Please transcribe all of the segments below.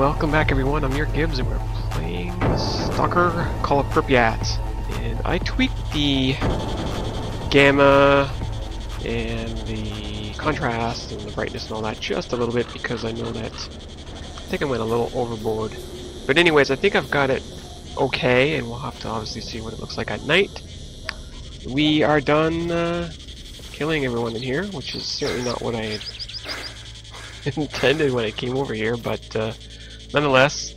welcome back everyone. I'm YourGibs and we're playing Stalker Call of Pripyat. And I tweaked the gamma and the contrast and the brightness and all that just a little bit because I know that I think I went a little overboard. But anyways, I think I've got it okay and we'll have to obviously see what it looks like at night. We are done uh, killing everyone in here, which is certainly not what I intended when I came over here, but uh, nonetheless,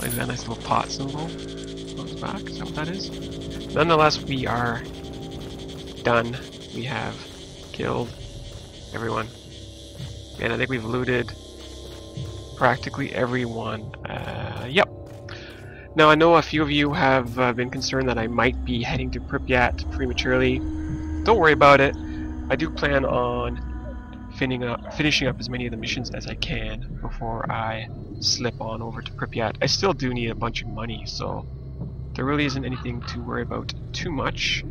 like that nice little pot symbol on his back, is that what that is? Nonetheless, we are done. We have killed everyone. And I think we've looted practically everyone. Uh, yep. Now I know a few of you have uh, been concerned that I might be heading to Pripyat prematurely. Don't worry about it. I do plan on up, finishing up as many of the missions as I can before I slip on over to Pripyat. I still do need a bunch of money, so there really isn't anything to worry about too much.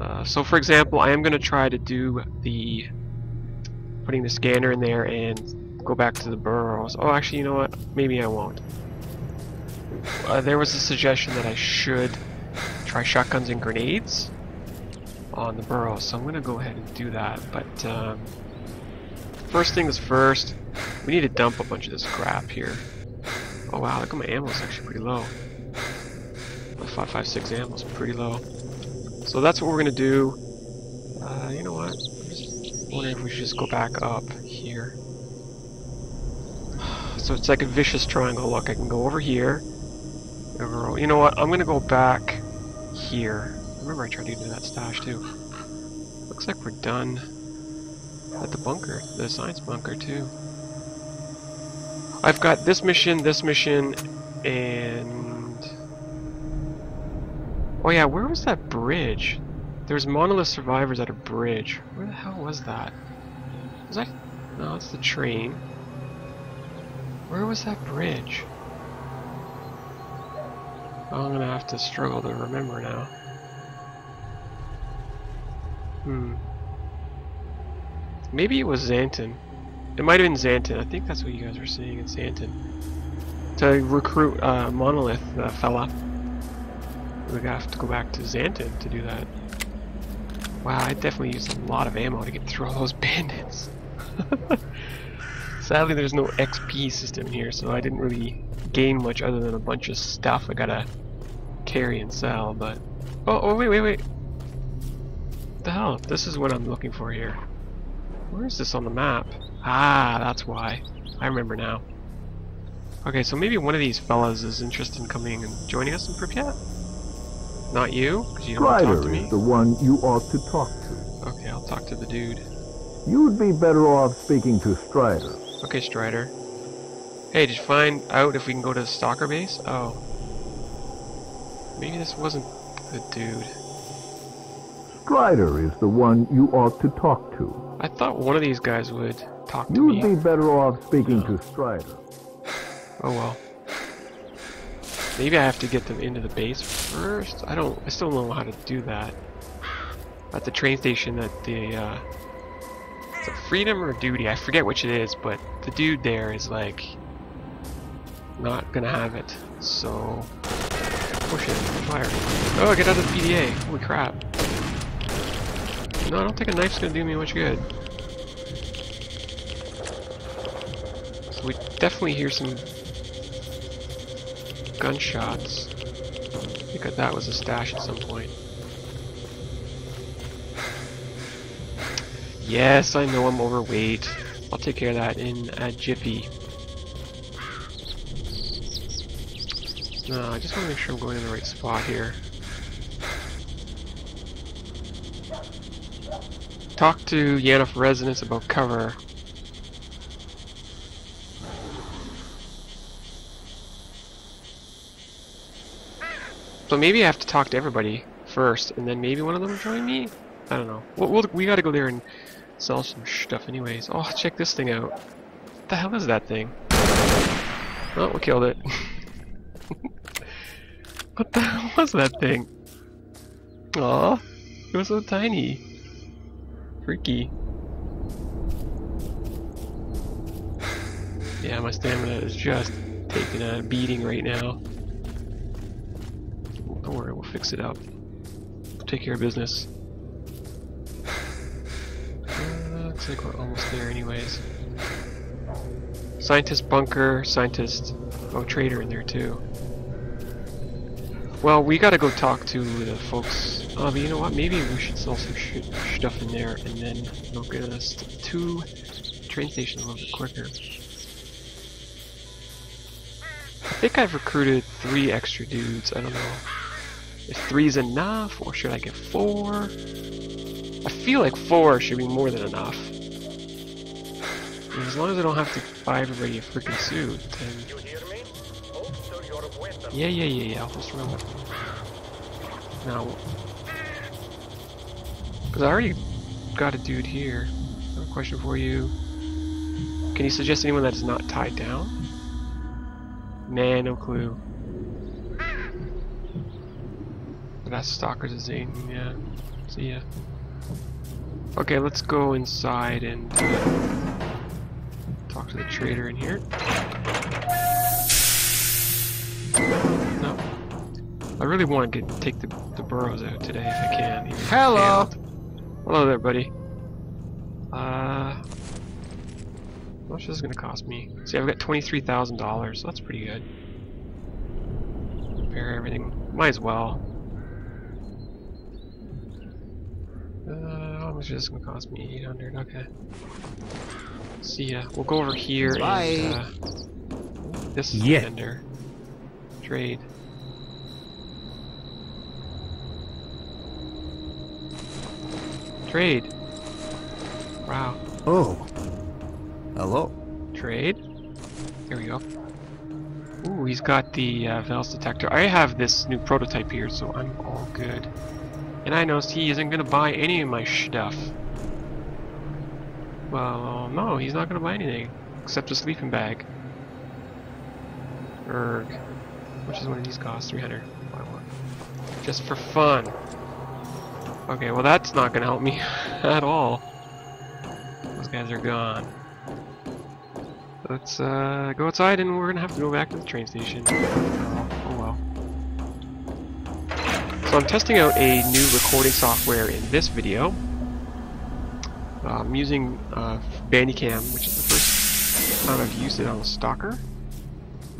Uh, so for example, I am going to try to do the putting the scanner in there and go back to the burers. Oh, actually, you know what? Maybe I won't. Uh, there was a suggestion that I should try shotguns and grenades on the burers, so I'm going to go ahead and do that. But um, First things first, we need to dump a bunch of this crap here. Oh wow, look at my ammo is actually pretty low. My 556 ammo is pretty low. So that's what we're gonna do. Uh, you know what? I'm wondering if we should just go back up here. So it's like a vicious triangle. Look, I can go over here. You know what? I'm gonna go back here. Remember I tried to do that stash too. Looks like we're done at the bunker, the science bunker too. I've got this mission, this mission, and... Oh yeah, where was that bridge? There's monolith survivors at a bridge. Where the hell was that? Was that... No, it's the train. Where was that bridge? Oh, I'm gonna have to struggle to remember now. Hmm. Maybe it was Zaton. It might have been Zaton. I think that's what you guys were saying. in Zaton. To recruit uh, Monolith uh, fella. We're gonna have to go back to Zaton to do that. Wow, I definitely used a lot of ammo to get through all those bandits. Sadly, there's no XP system here, so I didn't really gain much other than a bunch of stuff I gotta carry and sell, but... Oh, oh wait, wait, wait! What the hell? This is what I'm looking for here. Where is this on the map? Ah, that's why. I remember now. Okay, so maybe one of these fellas is interested in coming and joining us in Pripyat? Not you? Because you don't want to talk to me? is the one you ought to talk to. Okay, I'll talk to the dude. You'd be better off speaking to Strider. Okay, Strider. Hey, did you find out if we can go to the Stalker base? Oh. Maybe this wasn't the dude. Strider is the one you ought to talk to. I thought one of these guys would talk to You'd me. You'd be better off speaking to Strider. Oh well. Maybe I have to get them into the base first? I don't, I still don't know how to do that. At the train station at the, uh, is it freedom or duty? I forget which it is, but the dude there is like, not gonna have it. So, push it, fire. Oh, get out of the PDA. Holy crap. No, I don't think a knife's gonna do me much good. So we definitely hear some gunshots. Because that was a stash at some point. Yes, I know I'm overweight. I'll take care of that in a jiffy. No, I just want to make sure I'm going in the right spot here. Talk to Yanov residents about cover. So maybe I have to talk to everybody first, and then maybe one of them will join me? I don't know. We'll, we'll, we gotta go there and sell some stuff anyways. Oh, check this thing out. What the hell is that thing? Oh, we killed it. what the hell was that thing? Aw, it was so tiny freaky. Yeah, my stamina is just taking a beating right now. Don't worry, we'll fix it up. We'll take care of business. Uh, looks like we're almost there anyways. Scientist bunker, scientist, oh trader in there too. Well, we gotta go talk to the folks. But you know what? Maybe we should also shoot stuff in there, and then it'll get us to train station a little bit quicker. I think I've recruited three extra dudes. I don't know if three's enough, or should I get four? I feel like four should be more than enough. As long as I don't have to buy everybody a freaking suit, then yeah, yeah, yeah, yeah. I'll just remember. Now, because I already got a dude here. I have a question for you. Can you suggest anyone that is not tied down? Nah, no clue. That's Stalker's Zane, yeah. See ya. Okay, let's go inside and uh, talk to the trader in here. No. I really want to get take the, the burers out today if I can. even if I Hello. Hello there, buddy. Uh, how much is this gonna cost me? See, I've got twenty-three thousand dollars. So that's pretty good. Repair everything. Might as well. Uh, how much is this gonna cost me? Eight hundred. Okay. See ya. We'll go over here Bye. and uh, this is Yeah. the vendor. Trade. Trade. Wow. Oh. Hello. Trade. Here we go. Ooh, he's got the uh, Veles detector. I have this new prototype here, so I'm all good. And I noticed he isn't gonna buy any of my stuff. Well, no, he's not gonna buy anything except a sleeping bag. Erg. Which is one of these cost? 300. Buy one. Just for fun. Okay, well that's not gonna help me at all. Those guys are gone. Let's uh, go outside and we're gonna have to go back to the train station. Oh, well. So I'm testing out a new recording software in this video. I'm using uh, Bandicam, which is the first time I've used it on stalker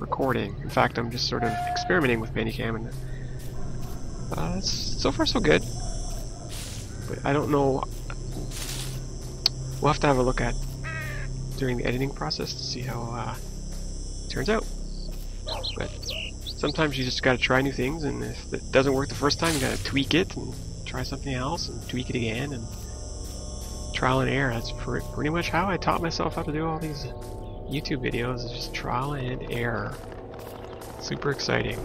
recording. In fact, I'm just sort of experimenting with Bandicam, and uh, so far so good. But I don't know. We'll have to have a look at during the editing process to see how uh, it turns out. But sometimes you just gotta try new things, and if it doesn't work the first time, you gotta tweak it and try something else and tweak it again and trial and error. That's pre- pretty much how I taught myself how to do all these YouTube videos. Is just trial and error. Super exciting.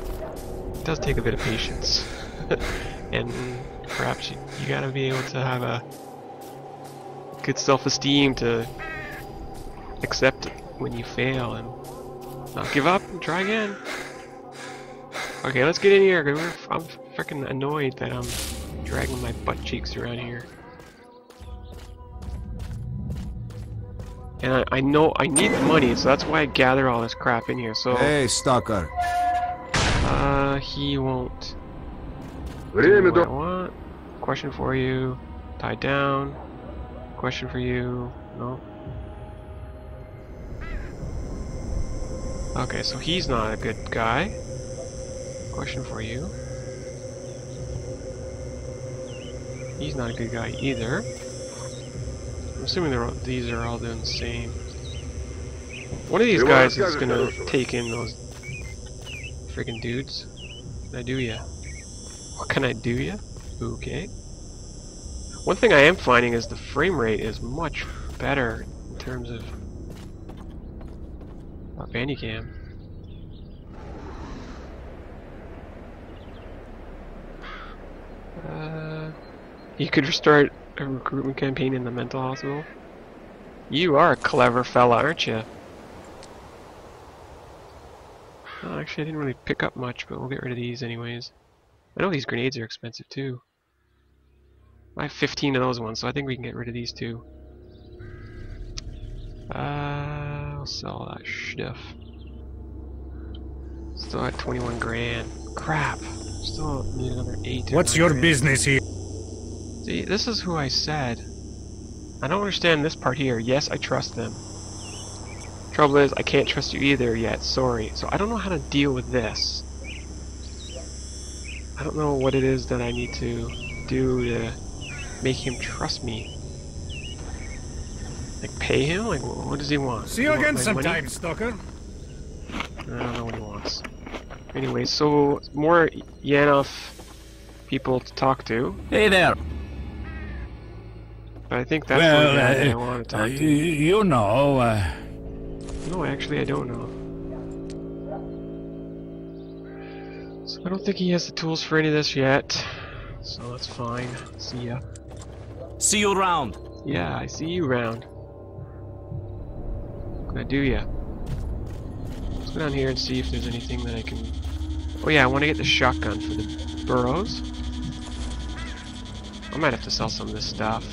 It does take a bit of patience, and perhaps you, you gotta be able to have a good self-esteem to accept when you fail and not give up and try again. Okay, let's get in here. I'm freaking annoyed that I'm dragging my butt cheeks around here. And I, I know I need the money, so that's why I gather all this crap in here. So, Hey, stalker. uh, he won't. do what I want. Question for you. Tied down. Question for you. No. Okay, so he's not a good guy. Question for you. He's not a good guy either. I'm assuming they're all, these are all doing the same. One of these guys is gonna take in those freaking dudes. Can I do ya? What can I do ya? Okay. One thing I am finding is the frame rate is much better in terms of uh, Bandicam. Uh, you could start a recruitment campaign in the mental hospital. You are a clever fella, aren't you? Oh, actually, I didn't really pick up much, but we'll get rid of these anyways. I know these grenades are expensive too. I have 15 of those ones, so I think we can get rid of these too. Uh, I'll sell that stuff. Still at 21 grand. Crap. Still need another 8 What's your grand. business here? See, this is who I said. I don't understand this part here. Yes, I trust them. Trouble is, I can't trust you either yet. Sorry. So I don't know how to deal with this. I don't know what it is that I need to do to make him trust me. Like pay him? Like what does he want? See you want again sometime, Stalker. I don't know what he wants. Anyway, so more Yanov people to talk to. Hey there. But I think that's well, the guy that I uh, want to uh, talk y- to. you know, uh, No, actually, I don't know. So I don't think he has the tools for any of this yet. So that's fine. See ya. see you around. Yeah, I see you round. Gonna do ya. Let's go down here and see if there's anything that I can. Oh yeah, I want to get the shotgun for the burers. I might have to sell some of this stuff.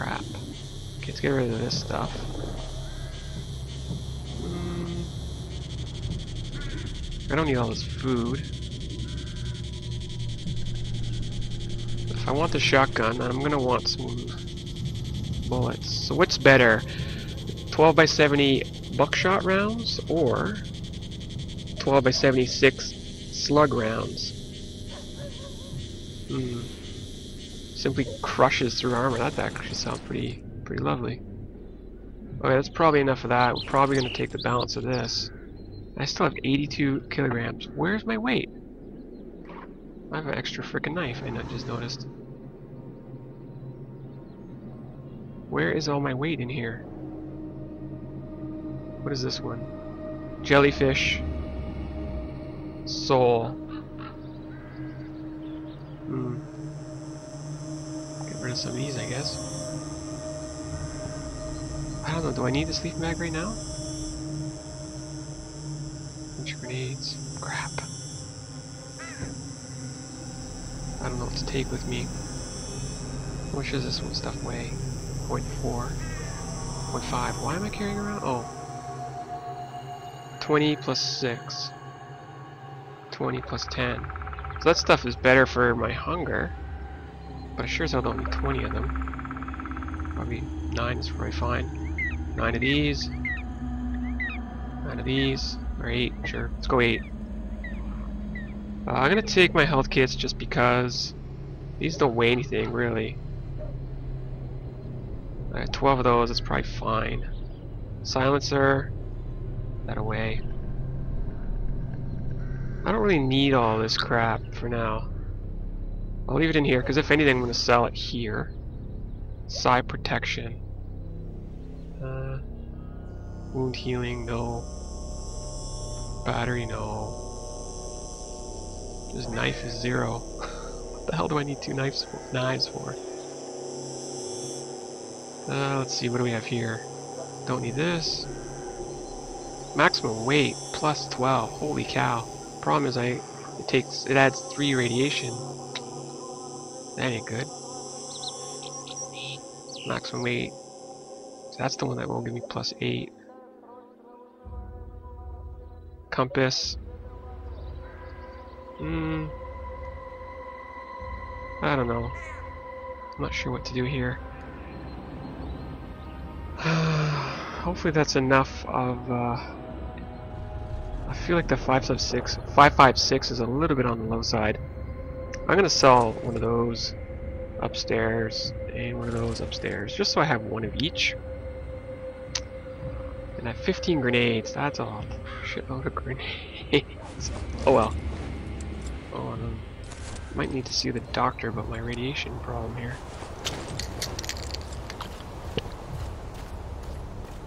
Crap. Okay, let's get rid of this stuff. I don't need all this food. If I want the shotgun, I'm gonna want some bullets. So what's better? 12 by 70 buckshot rounds or 12 by 76 slug rounds? Hmm. Simply crushes through armor. That actually sounds pretty pretty lovely. Okay, that's probably enough of that. We're probably gonna take the balance of this. I still have 82 kilograms. Where's my weight? I have an extra freaking knife, and I just noticed. Where is all my weight in here? What is this one? Jellyfish. Soul. Hmm. Rid of some of these, I guess. I don't know, do I need the sleeping bag right now? Bunch of grenades. Crap. I don't know what to take with me. How much does this one stuff weigh? 0.4. 0.5. Why am I carrying around? Oh. 20 plus 6. 20 plus 10. So that stuff is better for my hunger. But I sure as hell don't need 20 of them. Probably 9 is probably fine. 9 of these. 9 of these. Or 8, sure. Let's go 8. Uh, I'm gonna take my health kits just because these don't weigh anything really. I got 12 of those, that's probably fine. Silencer, that away. I don't really need all this crap for now. I'll leave it in here because if anything, I'm gonna sell it here. Psi protection. Uh, wound healing, no. Battery, no. This knife is zero. what the hell do I need two knives for, knives for? Uh, let's see, what do we have here? Don't need this. Maximum weight plus 12. Holy cow. Problem is, I it takes it adds three radiation. Ain't good. Maximum weight. That's the one that won't give me plus eight. Compass. Hmm. I don't know. I'm not sure what to do here. Hopefully that's enough of, uh, I feel like the 556, 556 is a little bit on the low side. I'm gonna sell one of those upstairs and one of those upstairs, just so I have one of each. And I have 15 grenades, that's a shitload of grenades. oh well. Oh, um, might need to see the doctor about my radiation problem here.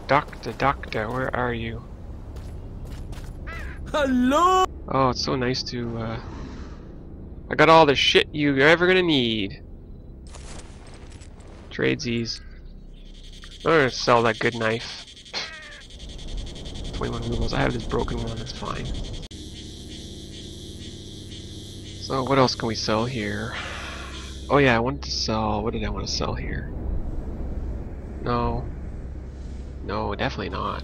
Doctor, doctor, where are you? Hello. Oh, it's so nice to, uh... I got all the shit you're ever gonna need. Tradesies. I'm gonna sell that good knife. 21 rubles. I have this broken one, that's fine. So, what else can we sell here? Oh yeah, I wanted to sell... What did I want to sell here? No. No, definitely not.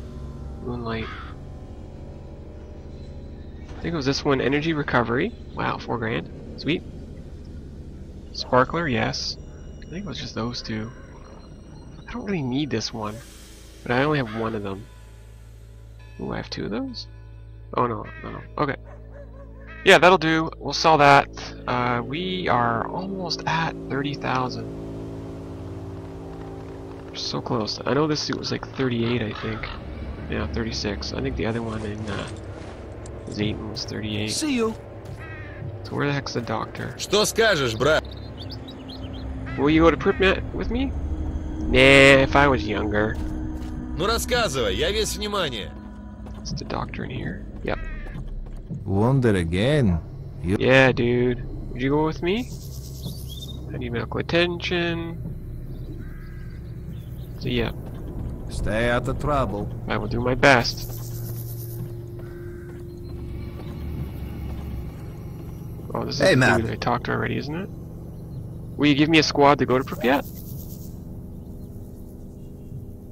Moonlight. I think it was this one, Energy Recovery. Wow, four grand. Sweet. Sparkler, yes. I think it was just those two. I don't really need this one. But I only have one of them. Ooh, I have two of those? Oh no, no, no. Okay. Yeah, that'll do. We'll sell that. Uh, we are almost at 30,000. So close. I know this suit was like 38, I think. Yeah, 36. I think the other one in uh, Zaton was 38. See you. So where the heck's the doctor? Что скажешь, брат? Will you go to Pripyat with me? Nah, if I was younger. Ну рассказывай, я весь внимание. Is the doctor in here? Yep. Wonder again. Yeah, dude. Would you go with me? I need medical attention. So yeah, Stay out of trouble. I will do my best. Oh, this is Hey, the man. dude I talked to already, isn't it? Will you give me a squad to go to Pripyat?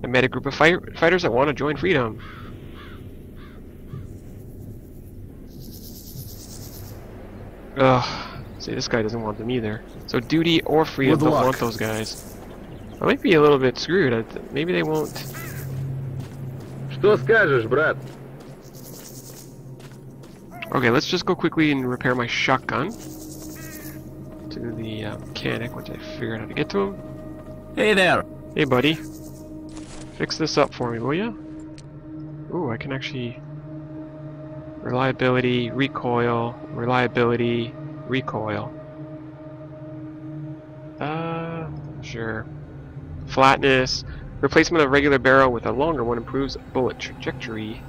I met a group of fight fighters that want to join freedom. Ugh. See, this guy doesn't want them either. So duty or freedom Good don't luck. want those guys. I might be a little bit screwed. I th- Maybe they won't. Что скажешь, брат? Okay, let's just go quickly and repair my shotgun. To the uh, mechanic, once I figure out how to get to him. Hey there. Hey, buddy. Fix this up for me, will ya? Ooh, I can actually... Reliability, recoil, reliability, recoil. Uh, sure. Flatness. Replacement of regular barrel with a longer one improves bullet trajectory.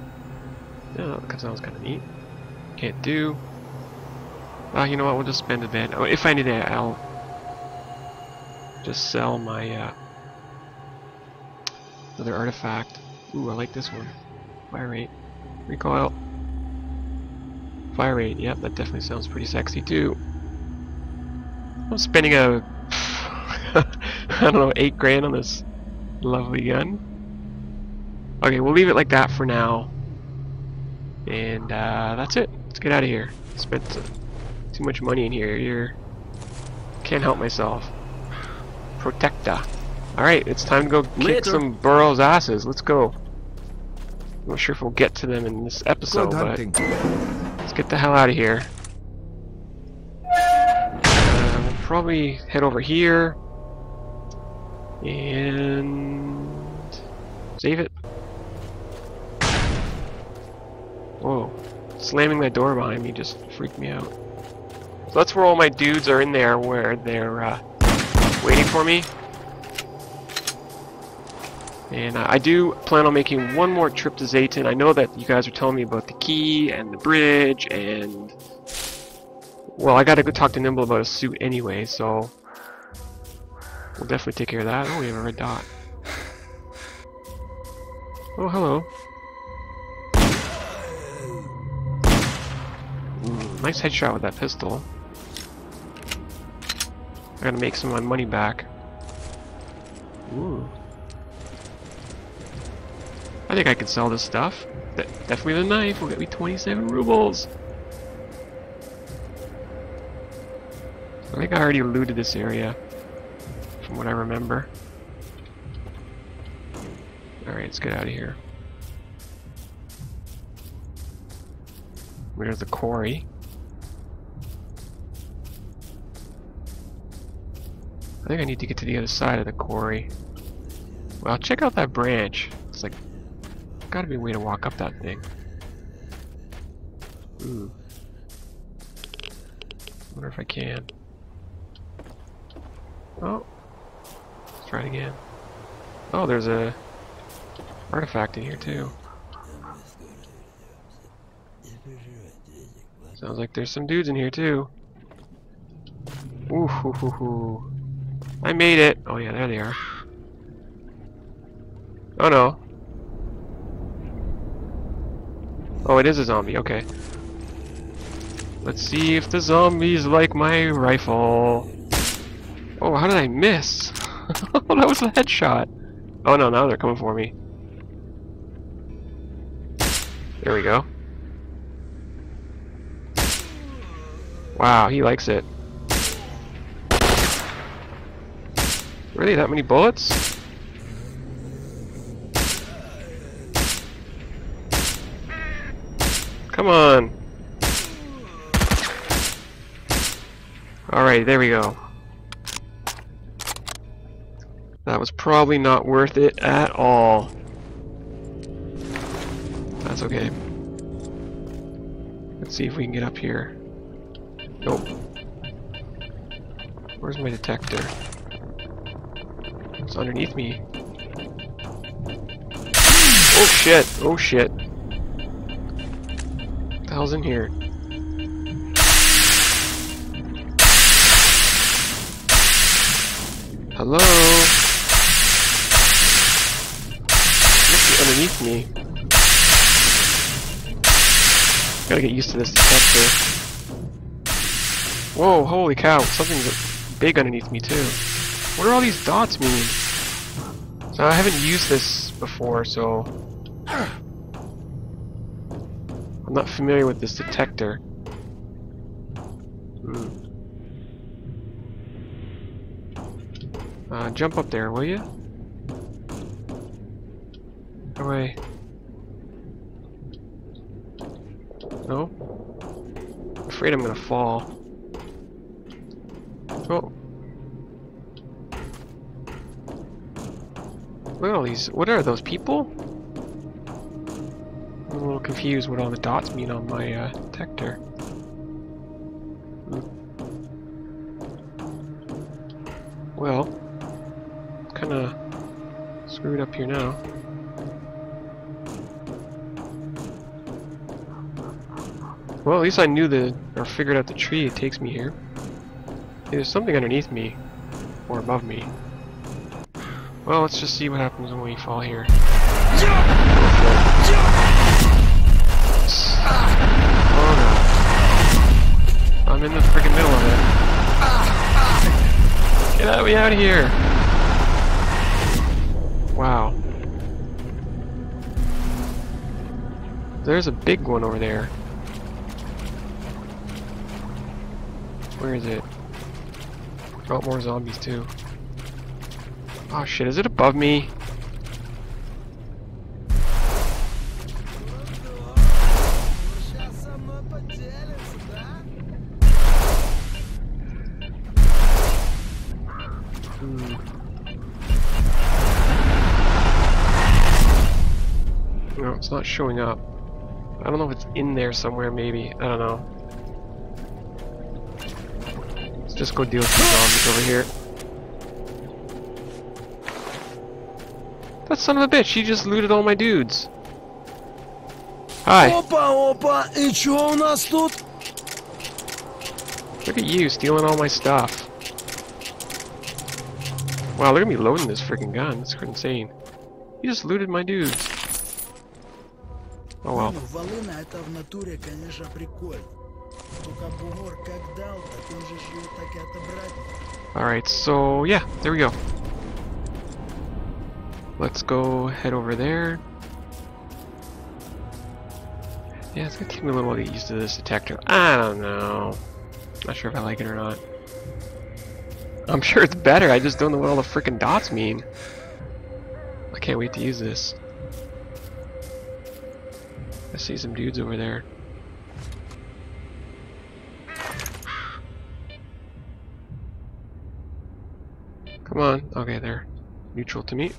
Yeah, that sounds kind of neat. Can't do. Uh, you know what? We'll just spend a bit. Oh, if I need it, I'll just sell my uh, another artifact. Ooh, I like this one. Fire rate, recoil, fire rate. Yep, that definitely sounds pretty sexy too. I'm spending a I don't know eight grand on this lovely gun. Okay, we'll leave it like that for now. And uh, that's it. Let's get out of here. Spent uh, too much money in here. You're can't help myself. Protecta. Alright, it's time to go kick some burers' asses. Let's go. I'm not sure if we'll get to them in this episode, but let's get the hell out of here. Uh, we'll probably head over here and save it. Whoa. Slamming that door behind me just freaked me out. So that's where all my dudes are in there, where they're uh, waiting for me. And uh, I do plan on making one more trip to Zaton. I know that you guys are telling me about the key and the bridge and... Well, I gotta go talk to Nimble about a suit anyway, so... We'll definitely take care of that. Oh, we have a red dot. Oh, hello. Nice headshot with that pistol. I gotta make some of my money back. Ooh. I think I can sell this stuff. De- definitely the knife will get me 27 rubles. I think I already looted this area, from what I remember. Alright, let's get out of here. Where's the quarry? Think I need to get to the other side of the quarry. Well, check out that branch. It's like, gotta be a way to walk up that thing. Ooh. Wonder if I can. Oh. Let's try it again. Oh, there's a artifact in here too. Sounds like there's some dudes in here too. Ooh, hoo, hoo, hoo. I made it. Oh yeah, there they are. Oh no. Oh, it is a zombie. Okay. Let's see if the zombies like my rifle. Oh, how did I miss? oh, that was a headshot. Oh no, now they're coming for me. There we go. Wow, he likes it. Really, that many bullets? Come on. Alright, there we go. That was probably not worth it at all. That's okay. Let's see if we can get up here. Nope. Where's my detector? It's underneath me. Oh shit! Oh shit! What the hell's in here? Hello? Must underneath me. Gotta get used to this detector. Whoa, holy cow, something's big underneath me too. What do all these dots mean? So I haven't used this before, so... I'm not familiar with this detector. Hmm. Uh, jump up there, will you? Away. No? I'm afraid I'm gonna fall. Oh. Look at all these. What are those people? I'm a little confused what all the dots mean on my uh, detector. Well, kind of screwed up here now. Well, at least I knew the, or figured out the tree it takes me here. There's something underneath me, or above me. Well, let's just see what happens when we fall here. Oh no. I'm in the freaking middle of it. Get out, me out of here! Wow. There's a big one over there. Where is it? Oh, more zombies too. Oh shit, is it above me? Hmm. No, it's not showing up. I don't know if it's in there somewhere, maybe. I don't know. Let's just go deal with some zombies over here. That son of a bitch, he just looted all my dudes. Hi, Опа, опа, и чё у нас тут? look at you stealing all my stuff. Wow, look at me loading this freaking gun. That's insane. You just looted my dudes. Oh well. Ну, волына это в натуре, конечно, прикольно. Только бугор как дал, так он же ж её так и отобрать. Alright, so yeah, there we go. Let's go head over there. Yeah, it's gonna take me a little while to get used to this detector. I don't know. Not sure if I like it or not. I'm sure it's better, I just don't know what all the freaking dots mean. I can't wait to use this. I see some dudes over there. Come on. Okay, they're neutral to me.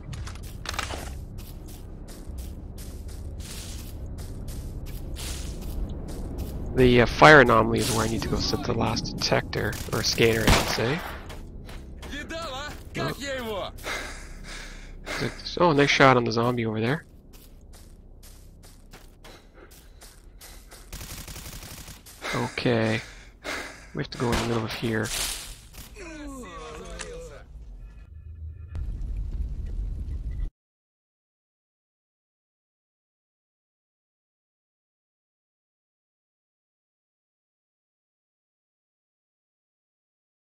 The uh, fire anomaly is where I need to go set the last detector, or scanner, I should say. Oh. oh, nice shot on the zombie over there. Okay. We have to go in the middle of here.